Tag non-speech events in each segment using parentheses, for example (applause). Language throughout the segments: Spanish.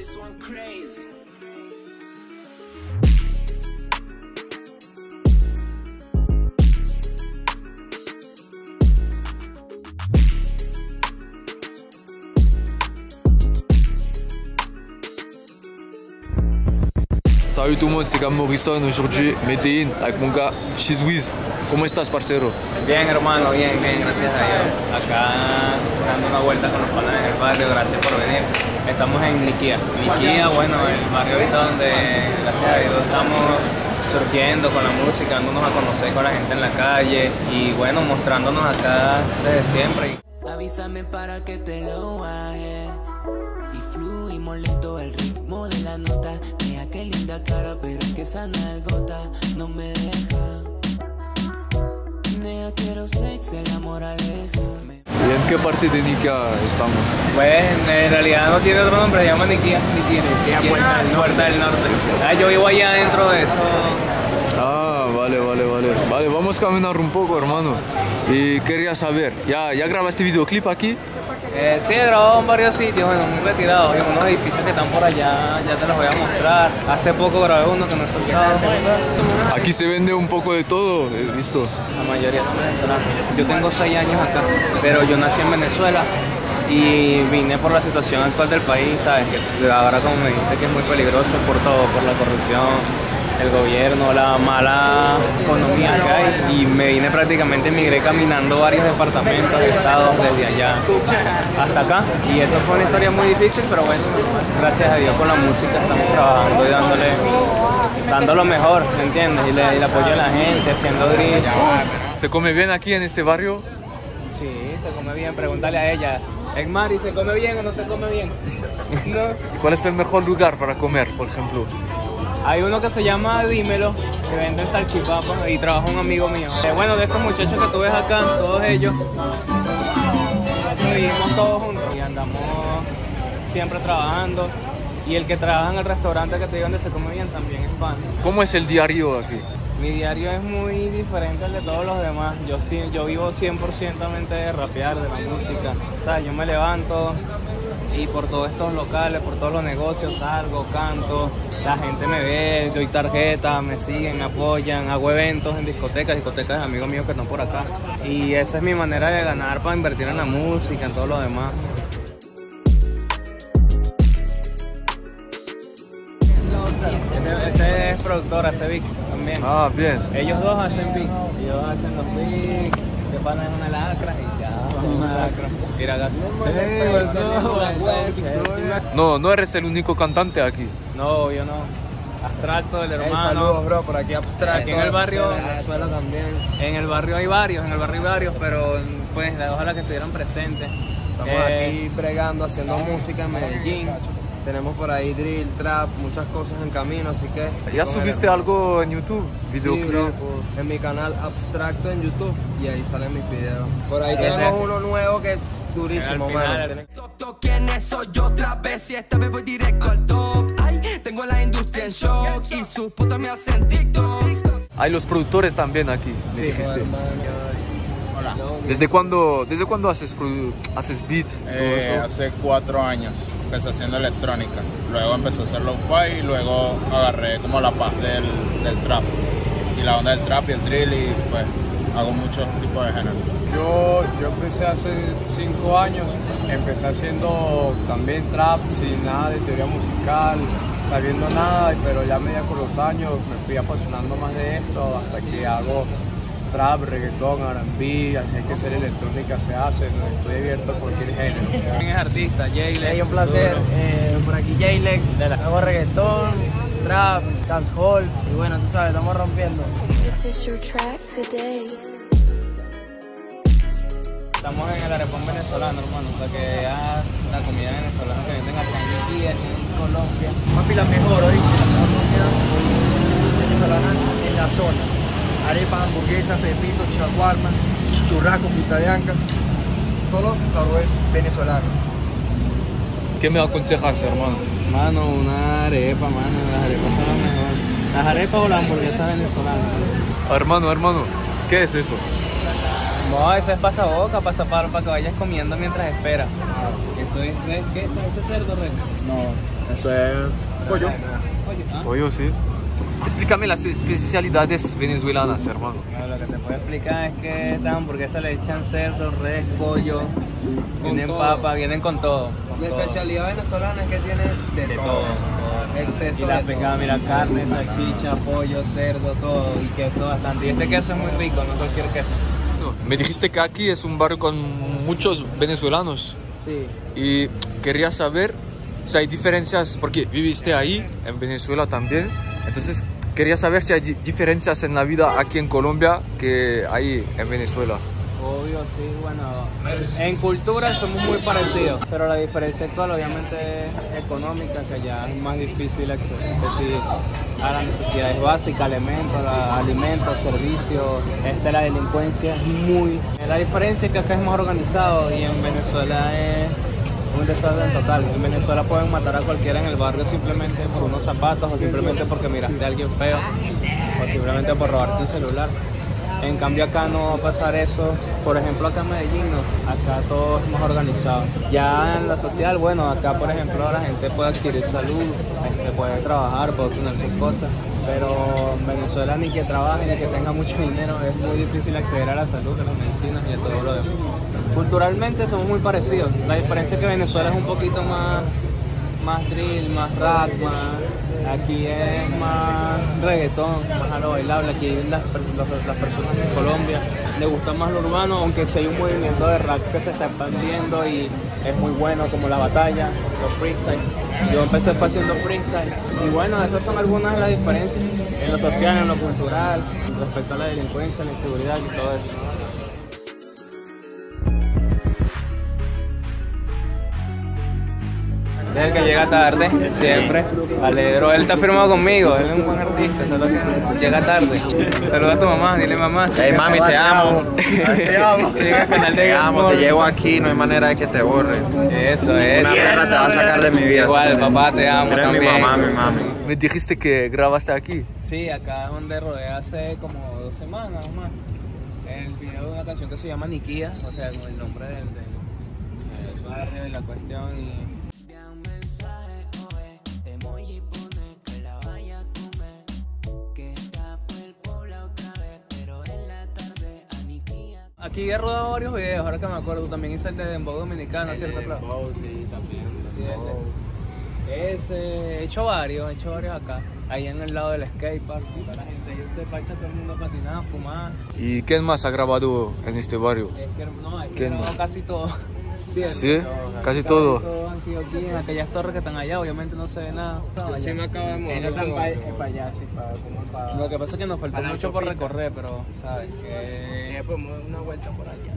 this one crazy. Salut tout le monde, c'est Cam Morrison. Aujourd'hui, Medellín avec mon gars Shizwiz. ¿Cómo estás, parcero? Bien, hermano, bien, bien, gracias a Dios. Acá dando una vuelta con los panas en el barrio, gracias por venir. Estamos en Niquía. Niquía, bueno, el barrio ahorita donde, gracias a Dios, estamos surgiendo con la música, dándonos a conocer con la gente en la calle y bueno, mostrándonos acá desde siempre. Avísame para que te lo baje. Y fluimos lento el ritmo de la nota. Mira qué linda cara, pero que esa nalgota no me deja. Nea, quiero sexo, el amor aleja. ¿Y en qué parte de Nica estamos? Pues en realidad no tiene otro nombre, se llama Puerta del Norte. Puerta del Norte. Ah, yo vivo allá dentro de eso. Ah, vale, vale, vale. Vale, vamos a caminar un poco, hermano. Y quería saber, ¿ya, ya grabaste videoclip aquí? Eh, sí, he grabado en varios sitios, bueno, muy retirados, en unos edificios que están por allá, ya te los voy a mostrar. Hace poco grabé uno que no he soltado. Aquí se vende un poco de todo, he visto. La mayoría son venezolanos. Yo tengo seis años acá, pero yo nací en Venezuela y vine por la situación actual del país, ¿sabes? Que ahora como me dijiste que es muy peligroso por todo, por la corrupción, el gobierno, la mala economía que hay y me vine prácticamente, migré caminando varios departamentos, estados desde allá hasta acá y eso fue una historia muy difícil, pero bueno, gracias a Dios con la música estamos trabajando y dándole, dando lo mejor, ¿me entiendes? Y, le, y apoyo a la gente, haciendo drill. ¿Se come bien aquí en este barrio? Sí, se come bien, pregúntale a ella. Es Mari, ¿se come bien o no se come bien? No. (laughs) ¿Y cuál es el mejor lugar para comer, por ejemplo? Hay uno que se llama Dímelo, que vende salchipapas y trabaja un amigo mío. Eh, bueno, de estos muchachos que tú ves acá, todos ellos, vivimos todos juntos y andamos siempre trabajando. Y el que trabaja en el restaurante que te digo donde se come bien también es fan. ¿Cómo es el diario aquí? Mi diario es muy diferente al de todos los demás. Yo, yo vivo 100% de rapear, de la música. O sea, yo me levanto y por todos estos locales, por todos los negocios salgo, canto, la gente me ve, doy tarjeta, me siguen, apoyan, hago eventos en discotecas, discotecas de amigos míos que están por acá. Y esa es mi manera de ganar para invertir en la música, en todo lo demás. Este, este es productor, hace Vic también. Ah, bien. Ellos dos hacen beat. Ellos hacen los beats. Que van en una lacra y ya. No, no eres el único cantante aquí. No, yo no. Abstracto, el hermano. saludos, bro, por aquí abstracto. Aquí en el barrio- Venezuela también. En el barrio hay varios, en el barrio hay varios, pero pues ojalá que estuvieran presentes. Estamos Eh, aquí bregando, haciendo música en Medellín. Tenemos por ahí drill, trap, muchas cosas en camino, así que... ¿Ya subiste el- algo en YouTube? Sí, Videoclip. bro, en mi canal Abstracto en YouTube y ahí salen mis videos. Por ahí tenemos uno nuevo que es durísimo, final, mano. ¿Quién es? Soy yo otra vez y esta vez voy directo al top. Ay, tengo la industria en shock y sus putas me hacen TikToks. Hay los productores también aquí, me dijiste. ¿Desde cuándo, ¿Desde cuándo haces, haces beat? Eh, hace cuatro años empecé haciendo electrónica. Luego empecé a hacer lo-fi y luego agarré como la paz del, trap. Y la onda del trap y el drill y pues hago muchos tipos de géneros. Yo, yo empecé hace cinco años, empecé haciendo también trap sin nada de teoría musical, sabiendo nada, pero ya a medida con los años me fui apasionando más de esto hasta que hago trap, reggaetón, R&B, así hay que hacer electrónica, se hace, no estoy abierto a cualquier género. ¿Quién es artista? Jaylex. Hey, un placer. Eh, por aquí Jaylex, hago reggaetón, trap, dancehall y bueno, tú sabes, estamos rompiendo. Estamos en el arepón venezolano, hermano, para que veas la comida venezolana que venden acá en en Colombia. Papi, la mejor, hoy la comida venezolana en la zona. Arepas, hamburguesas, pepitos, chaguarma, churrasco, punta de anca. Solo sabor venezolano. ¿Qué me aconsejas, hermano? Mano, una arepa, mano, las arepas son las mejores. Las arepas o las hamburguesas venezolanas. Hermano, hermano, ¿qué es eso? No, eso es pasaboca, pasapalos para que vayas comiendo mientras esperas. Eso es, ¿qué? ¿Eso es cerdo, rey? No, eso es pollo. Pollo, sí. Explícame las especialidades venezolanas, hermano. No, lo que te puedo explicar es que esta hamburguesa le echan cerdo, res, pollo, vienen todo. papa, vienen con todo. con La todo. especialidad venezolana es que tiene de, De todo. todo. Exceso Y la de picada, todo. mira, carne, salchicha, pollo, cerdo, todo. Y queso bastante. Y este queso es muy rico, no cualquier queso. Me dijiste que aquí es un barrio con muchos venezolanos Sí. y quería saber si hay diferencias, porque viviste ahí, en Venezuela también, entonces quería saber si hay di- diferencias en la vida aquí en Colombia que hay en Venezuela. Obvio, sí, bueno. En cultura somos muy parecidos, pero la diferencia actual obviamente es económica, que ya es más difícil acceder a las necesidades básicas, alimentos, alimentos, servicios. Este, la delincuencia es muy... La diferencia es que acá es más organizado y en Venezuela es un desorden total. En Venezuela pueden matar a cualquiera en el barrio simplemente por unos zapatos o simplemente porque miraste a alguien feo o simplemente por robarte un celular. En cambio acá no va a pasar eso. Por ejemplo acá en Medellín no, acá todo es más organizado. Ya en la social, bueno, acá por ejemplo la gente puede adquirir salud, este, puede trabajar, puede obtener sus cosas. Pero en Venezuela ni que trabaje ni que tenga mucho (laughs) dinero es muy difícil acceder a la salud, a las medicinas y a todo lo demás. Culturalmente somos muy parecidos. La diferencia es que Venezuela es un poquito más, más drill, más rap, más... Aquí es más reggaetón, más a lo bailable. Aquí las, las personas en Colombia les gusta más lo urbano, aunque sí hay un movimiento de rap que se está expandiendo y es muy bueno, como la batalla, los freestyle. Yo empecé haciendo freestyle. Y bueno, esas son algunas de las diferencias en lo social, en lo cultural, respecto a la delincuencia, la inseguridad y todo eso. Es el que llega tarde, siempre. Alegro, él está firmado conmigo, él es un buen artista, solo que llega tarde. Saluda a tu mamá, dile mamá. Hey mami, te (laughs) amo. Te amo. Te amo, te llevo aquí, no hay manera de que te borre. Eso es. Una perra te va a sacar de mi vida. Igual, papá, te amo eres mi mamá, mi mami. Me dijiste que grabaste aquí. Sí, acá es donde rodé hace como dos semanas o más. El video de una canción que se llama Nikia, o sea, con el nombre del, del, del barrio y la cuestión. Y Aquí he rodado varios videos, ahora que me acuerdo, también hice el de Dembow Dominicano, ¿cierto? Claro. sí, también. Sí, el de- Ese, he hecho varios, he hecho varios acá. Ahí en el lado del skatepark, toda la gente ahí se facha todo el mundo a patinar, a fumar. ¿Y quién más ha grabado en este barrio? Es que no, es que ¿Quién he grabado más? casi todo. Sí, ¿Sí? todo, Casi todo. Todos han sido aquí en aquellas torres que están allá, obviamente no se ve nada. Sí me acabo de mover. para allá, sí, para, como para... Lo que pasa es que nos faltó mucho por recorrer, pero, ¿sabes? Que... doy una vuelta por allá.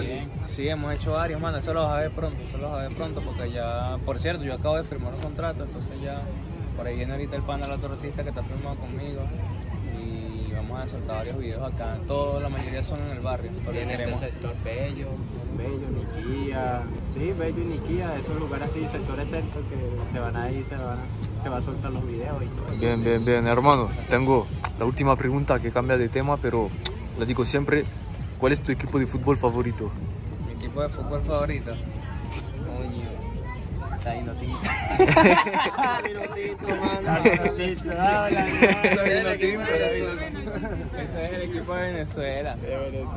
Bien. Sí, hemos hecho varios, mano. Eso lo vas a ver pronto, eso lo vas a ver pronto porque ya, por cierto, yo acabo de firmar un contrato, entonces ya por ahí viene ahorita el pana del otro artista que está firmado conmigo y vamos a soltar varios videos acá. Todos, la mayoría son en el barrio, porque Viene queremos. este sector Bello, Bello, Niquía. Sí, Bello y Niquía, estos lugares así, sectores cerca que te van a ir, se van a, te va a soltar los videos y todo. Bien, bien, bien, hermano. Tengo la última pregunta que cambia de tema, pero la digo siempre. ¿Cuál es tu equipo de fútbol favorito? Mi equipo de fútbol favorito. Está Inotito. Ese es el equipo de Venezuela.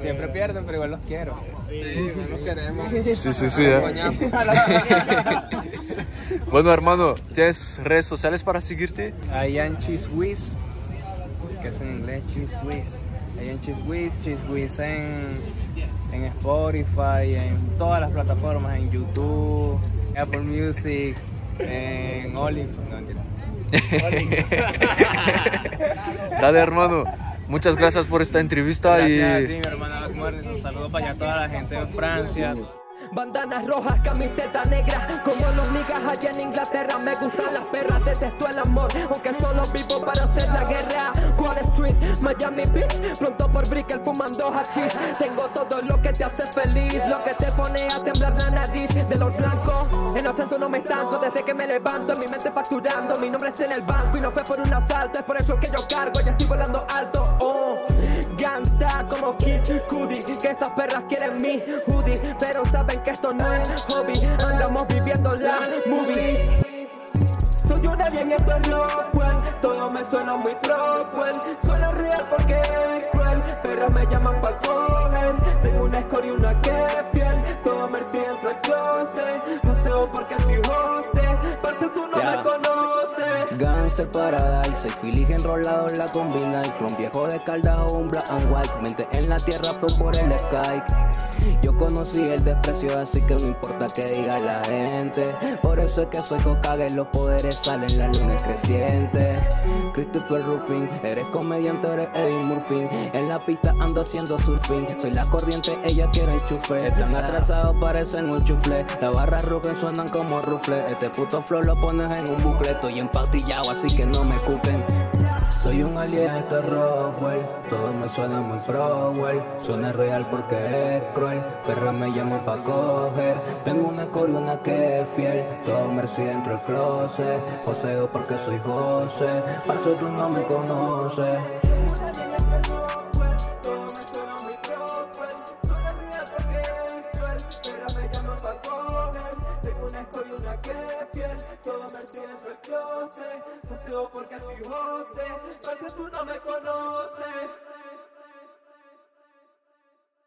Siempre pierden, pero igual los quiero. Sí, los queremos. Sí, sí, sí. eh. (laughs) bueno, hermano, ¿tienes redes sociales para seguirte? Ian Cheese Whiz, que es en inglés Cheese Whiz. Ian Cheese Whiz, Cheese Whiz en, en Spotify, en todas las plataformas, en YouTube, Apple Music, en Olive. No, mentira. (laughs) Dale, hermano. Muchas gracias por esta entrevista Gracias a ti, y mi hermana Marnes. Un saludo para allá toda la gente de Francia. Bandanas rojas, camiseta negra. Como los niggas allá en Inglaterra Me gustan las perras, detesto el amor. Aunque solo vivo para hacer la guerra. Wall Street, Miami Beach Pronto por Brickell fumando hachís. Tengo todo lo que te hace feliz Lo que te pone a temblar la nariz. De los blancos En ascenso no me estanco. Desde que me levanto mi mente facturando. Mi nombre está en el banco Y no fue por un asalto Es por eso que yo cargo. Ya estoy volando alto Oh Gangsta como Kid Cudi Que estas perras quieren mi hoodie Pero saben que esto no es hobby Andamos viviendo la movie. Soy un alien, esto es Rockwell Todo me suena muy Rockwell Suena real porque es cruel Pero me llaman pa' coger Tengo una score y una que fiel Todo mercy dentro del closet Joseo porque soy José Parce tú no me conoces Gangster. Paradise, soy Philly enrolado en la combina Ron viejo de caldajo, un black and white. Mente en la tierra fue por el sky Yo conocí el desprecio, así que no importa que diga la gente. Por eso es que soy Hokage, los poderes salen, la luna es creciente Christopher Ruffin, eres comediante, eres Eddie Murphy. En la pista ando haciendo surfing. Soy la corriente, ella quiere enchufe. Están atrasados, parecen un chufle. Las barras rugen suenan como rufle Este puto flow lo pones en un bucle. Estoy empastillado, así que no me cupen soy un alien, esto es Rockwell. Todo me suena muy Frowell Suena real porque es cruel. Perra me llama pa' coger. Tengo una una que es fiel. Todo mercy dentro del closet. Joseo porque soy José. Parce tú no me conoces dentro del closet Joseo porque soy José Parce tú no me conoces